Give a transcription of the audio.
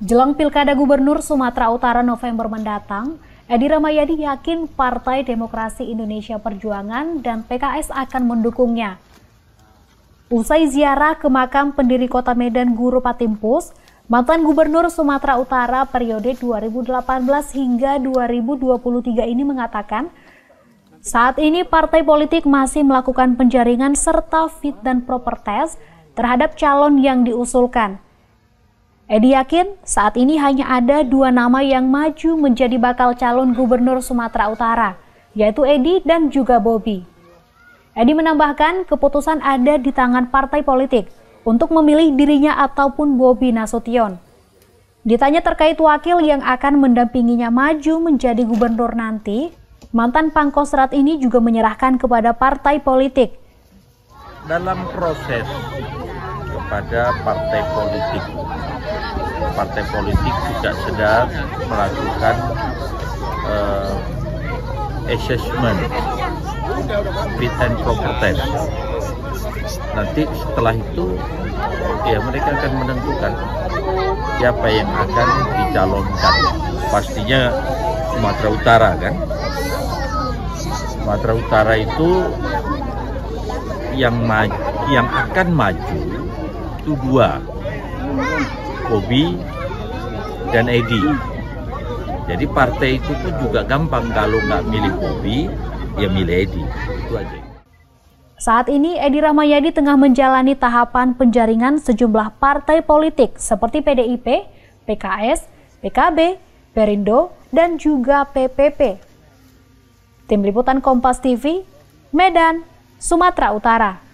Jelang Pilkada Gubernur Sumatera Utara November mendatang, Edi Ramayadi yakin Partai Demokrasi Indonesia Perjuangan dan PKS akan mendukungnya. Usai ziarah ke makam pendiri kota Medan Guru Patimpus, mantan Gubernur Sumatera Utara periode 2018 hingga 2023 ini mengatakan, saat ini partai politik masih melakukan penjaringan serta fit dan proper test terhadap calon yang diusulkan. Edi yakin saat ini hanya ada dua nama yang maju menjadi bakal calon gubernur Sumatera Utara, yaitu Edi dan juga Bobi. Edi menambahkan keputusan ada di tangan partai politik untuk memilih dirinya ataupun Bobi Nasution. Ditanya terkait wakil yang akan mendampinginya maju menjadi gubernur nanti, mantan Pangkostrat ini juga menyerahkan kepada partai politik. Dalam proses kepada partai politik partai politik juga sedang melakukan uh, assessment fit and proper test. Nanti setelah itu ya mereka akan menentukan siapa yang akan dicalonkan. Pastinya Sumatera Utara kan. Sumatera Utara itu yang maju, yang akan maju itu dua Bobi dan Edi. Jadi partai itu pun juga gampang kalau nggak milih Bobi, ya milih Edi. Itu aja. Saat ini Edi Rahmayadi tengah menjalani tahapan penjaringan sejumlah partai politik seperti PDIP, PKS, PKB, Perindo, dan juga PPP. Tim Liputan Kompas TV, Medan, Sumatera Utara.